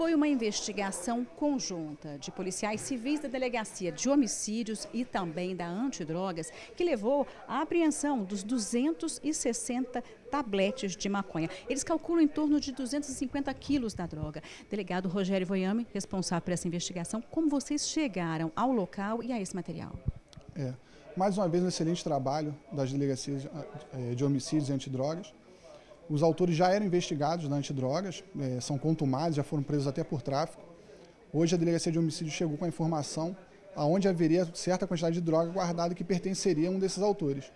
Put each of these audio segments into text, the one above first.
Foi uma investigação conjunta de policiais civis da Delegacia de Homicídios e também da Antidrogas que levou à apreensão dos 260 tabletes de maconha. Eles calculam em torno de 250 quilos da droga. Delegado Rogério Voiame, responsável por essa investigação, como vocês chegaram ao local e a esse material? É, mais uma vez um excelente trabalho das delegacias eh, de homicídios e antidrogas. Os autores já eram investigados na antidrogas, é, são contumados, já foram presos até por tráfico. Hoje a delegacia de homicídio chegou com a informação aonde haveria certa quantidade de droga guardada que pertenceria a um desses autores.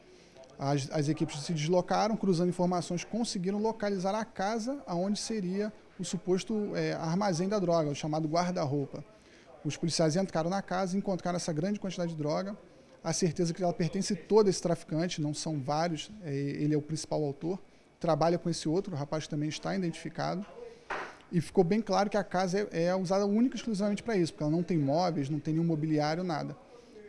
As, as, equipes se deslocaram, cruzando informações, conseguiram localizar a casa aonde seria o suposto é, armazém da droga, o chamado guarda-roupa. Os policiais entraram na casa, encontraram essa grande quantidade de droga, a certeza que ela pertence toda esse traficante, não são vários, é, ele é o principal autor trabalha com esse outro, o rapaz também está identificado. E ficou bem claro que a casa é, é usada única e exclusivamente para isso, porque ela não tem móveis, não tem nenhum mobiliário, nada.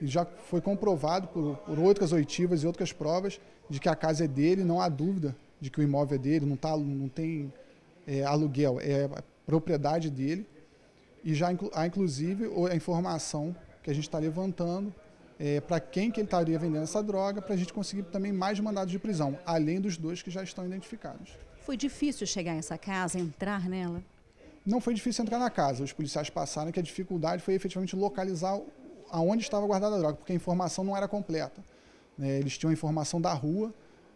E já foi comprovado por, por outras oitivas e outras provas de que a casa é dele, não há dúvida de que o imóvel é dele, não, tá, não tem é, aluguel, é propriedade dele. E já há, inclusive, a informação que a gente está levantando é, para quem que ele estaria vendendo essa droga, para a gente conseguir também mais mandados de prisão, além dos dois que já estão identificados. Foi difícil chegar a essa casa, entrar nela? Não foi difícil entrar na casa. Os policiais passaram que a dificuldade foi efetivamente localizar aonde estava guardada a droga, porque a informação não era completa. É, eles tinham a informação da rua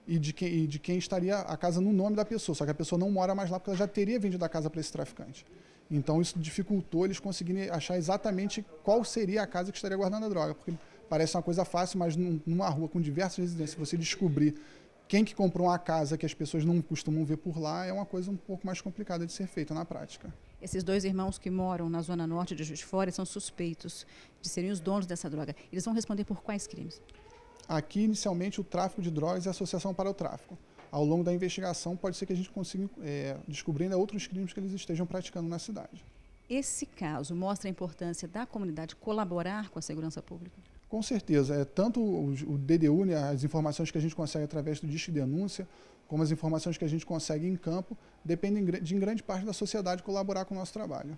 e de, quem, e de quem estaria a casa no nome da pessoa, só que a pessoa não mora mais lá porque ela já teria vendido a casa para esse traficante. Então isso dificultou eles conseguirem achar exatamente qual seria a casa que estaria guardando a droga, porque parece uma coisa fácil, mas numa rua com diversas residências, você descobrir quem que comprou uma casa que as pessoas não costumam ver por lá é uma coisa um pouco mais complicada de ser feita na prática. Esses dois irmãos que moram na zona norte de Juiz de Fora são suspeitos de serem os donos dessa droga. Eles vão responder por quais crimes? Aqui, inicialmente, o tráfico de drogas e a associação para o tráfico. Ao longo da investigação, pode ser que a gente consiga é, descobrir ainda outros crimes que eles estejam praticando na cidade. Esse caso mostra a importância da comunidade colaborar com a segurança pública? Com certeza. É, tanto o, o DDU, né, as informações que a gente consegue através do Disque Denúncia, como as informações que a gente consegue em campo, dependem de, em grande parte da sociedade colaborar com o nosso trabalho.